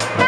Yeah.